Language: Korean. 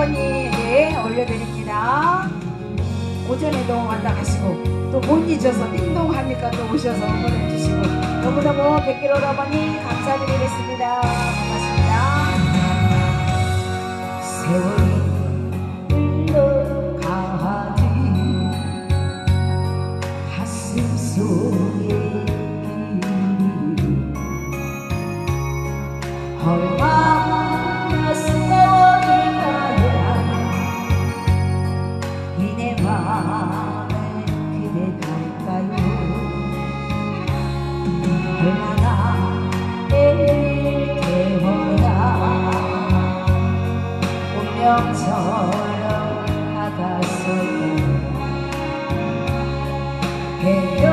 아버님에게 올려드립니다. 오전에도 왔다 가시고 또 못 잊어서 띵동하니까 또 오셔서 응원해 주시고 너무너무 백길 오라버니 감사드리겠습니다. 고맙습니다. 얼마 Hey,